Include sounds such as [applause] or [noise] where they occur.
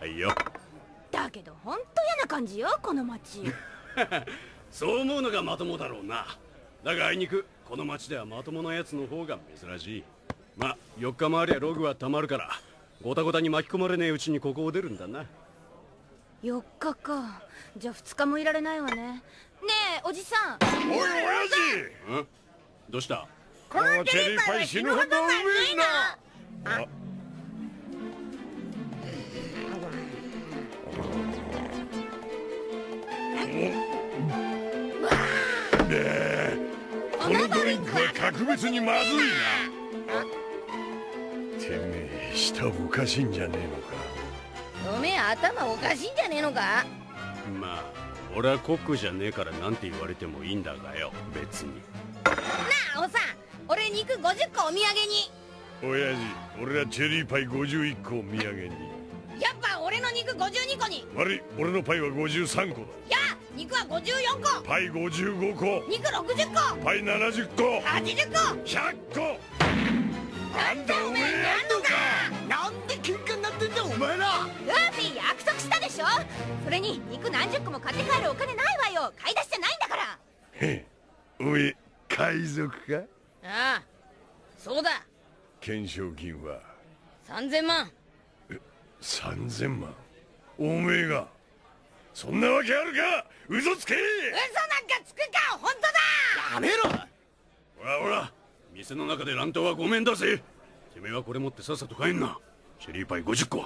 はいよ。だけどほんと嫌な感じよこの町 [laughs] そう思うのがまともだろうな。だがあいにくこの町ではまともなやつの方が珍しい。ま4日回りゃログはたまるからゴタゴタに巻き込まれねえうちにここを出るんだな。4日か。じゃあ2日もいられないわね。ねえおじさん。おい親ん？どうした？父このチェリーパイ死ぬほどうめえなこのドリンクは格別にまずいな。てめえ舌おかしいんじゃねえのかおめえ頭おかしいんじゃねえのか。まあ俺はコックじゃねえからなんて言われてもいいんだがよ別に。なあおさん。俺肉50個お土産に。親父俺らチェリーパイ51個お土産に。やっぱ俺の肉52個に。悪い。俺のパイは53個だ肉は54個。パイ55個。肉60個。パイ70個。80個。100個。なんだおめえやんのか。なんで喧嘩になってんだお前ら。ルーフィ約束したでしょ。それに肉何十個も買って帰るお金ないわよ。買い出しじゃないんだから。へえおめえ海賊か？ああ。そうだ。懸賞金は？3000万。3000万？おめえがそんなわけあるか！嘘つけ！嘘なんかつくか！本当だ！やめろ！ほらほら店の中で乱闘はごめんだぜ。てめえはこれ持ってさっさと帰んな。チェリーパイ50個